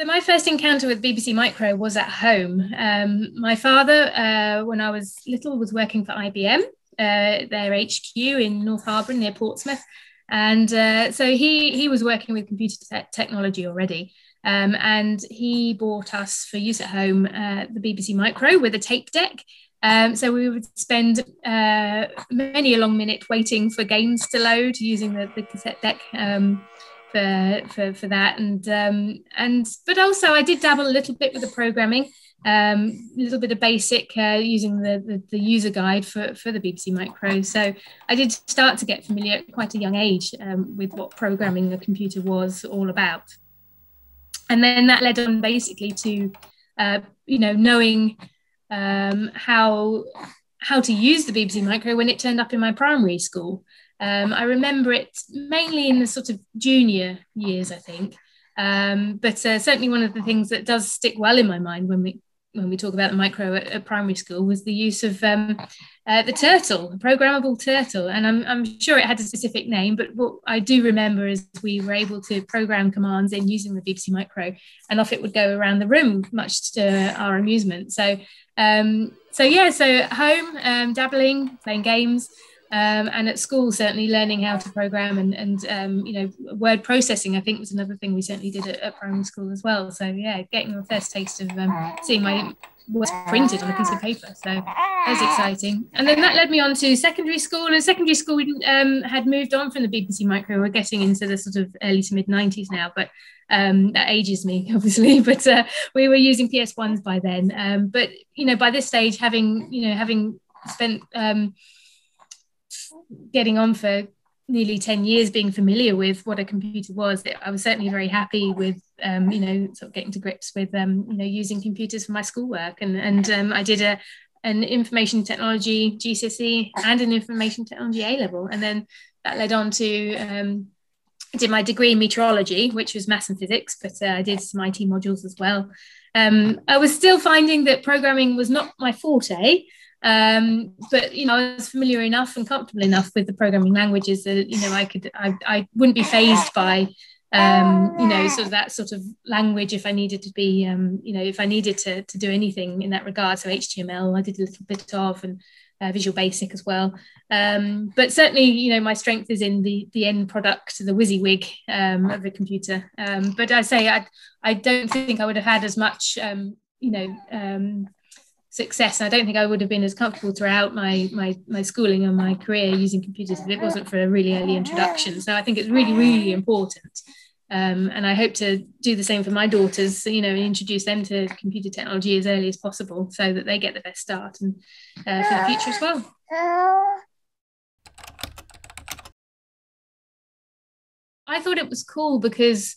So my first encounter with BBC Micro was at home. Um, my father, uh, when I was little, was working for IBM, uh, their HQ in North Harbour near Portsmouth, and uh, so he he was working with computer te- technology already. Um, and he bought us for use at home uh, the BBC Micro with a tape deck. Um, so we would spend uh, many a long minute waiting for games to load using the, the cassette deck. Um, for for, for that and um, and but also I did dabble a little bit with the programming um, a little bit of basic uh, using the, the, the user guide for for the BBC Micro. So I did start to get familiar at quite a young age um, with what programming a computer was all about. And then that led on basically to uh, you know knowing um, how how to use the BBC Micro when it turned up in my primary school. Um, I remember it mainly in the sort of junior years, I think. Um, but uh, certainly one of the things that does stick well in my mind when we when we talk about the micro at, at primary school was the use of um, uh, the turtle, the programmable turtle. And I'm, I'm sure it had a specific name, but what I do remember is we were able to program commands in using the BBC Micro, and off it would go around the room, much to our amusement. So, um, so yeah, so home, um, dabbling, playing games. Um, and at school, certainly learning how to program and, and um, you know, word processing, I think was another thing we certainly did at, at primary school as well. So yeah, getting the first taste of um, seeing my words printed on a piece of paper. So that was exciting. And then that led me on to secondary school. And secondary school we um, had moved on from the BBC Micro. We're getting into the sort of early to mid 90s now, but um, that ages me obviously but uh, we were using ps1s by then um, but you know by this stage having you know having spent um, getting on for nearly 10 years being familiar with what a computer was i was certainly very happy with um, you know sort of getting to grips with um, you know using computers for my schoolwork. And and um, i did a an information technology gcse and an information technology a level and then that led on to um, I did my degree in meteorology which was maths and physics but uh, i did some it modules as well. Um, i was still finding that programming was not my forte um, but you know, I was familiar enough and comfortable enough with the programming languages that you know I could I, I wouldn't be fazed by um, you know sort of that sort of language if I needed to be um, you know if I needed to to do anything in that regard. So HTML I did a little bit of and uh, Visual Basic as well. Um, but certainly, you know, my strength is in the the end product, the WYSIWYG um, of the computer. Um, but I say I I don't think I would have had as much, um, you know, um, success. I don't think I would have been as comfortable throughout my my my schooling and my career using computers if it wasn't for a really early introduction. So I think it's really really important. Um, and I hope to do the same for my daughters, you know, introduce them to computer technology as early as possible so that they get the best start and uh, for the future as well. I thought it was cool because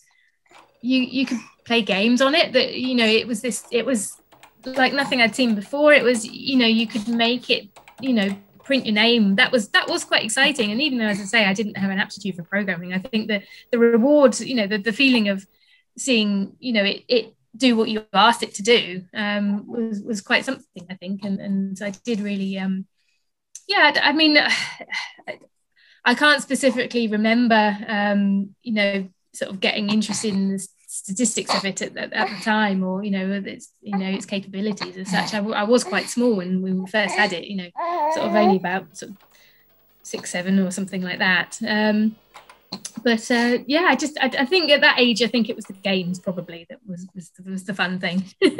you you could play games on it that you know it was this it was like nothing I'd seen before. It was, you know, you could make it, you know, print your name. That was that was quite exciting. And even though, as I say, I didn't have an aptitude for programming, I think that the rewards, you know, the, the feeling of seeing, you know, it, it do what you asked it to do um, was was quite something, I think. And and I did really, um, yeah. I mean, I can't specifically remember, um, you know, sort of getting interested in this statistics of it at, at, at, the time or you know its you know its capabilities as such. I, w- I was quite small when we first had it you know sort of only about sort of six seven or something like that. Um, but uh, yeah I just I, I, think at that age I think it was the games probably that was was, was the fun thing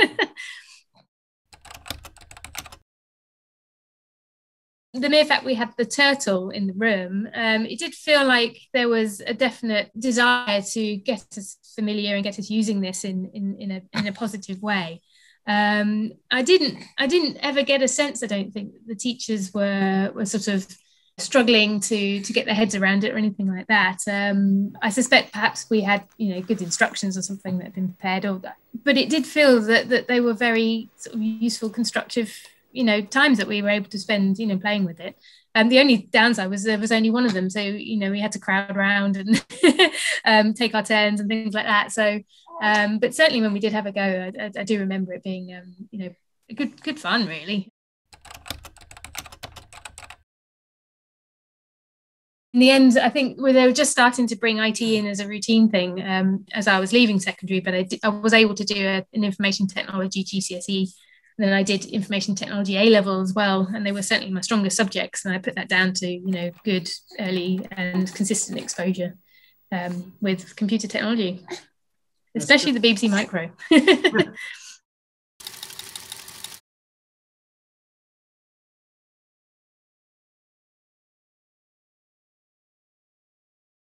the mere fact we had the turtle in the room, um, it did feel like there was a definite desire to get us familiar and get us using this in in, in a in a positive way. Um, I didn't I didn't ever get a sense. I don't think the teachers were were sort of struggling to to get their heads around it or anything like that. Um, I suspect perhaps we had you know good instructions or something that had been prepared, or but it did feel that that they were very sort of useful, constructive you know times that we were able to spend you know playing with it Um, the only downside was there was only one of them, so you know we had to crowd around and um, take our turns and things like that. So, um, but certainly when we did have a go, I, I, do remember it being um, you know good good fun really. in the end, I think well, they were just starting to bring IT in as a routine thing um, as I was leaving secondary, but I, I was able to do a, an information technology GCSE. And then I did information technology A level as well, and they were certainly my strongest subjects. And I put that down to you know good early and consistent exposure um, with computer technology, especially the BBC Micro.